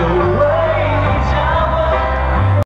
求。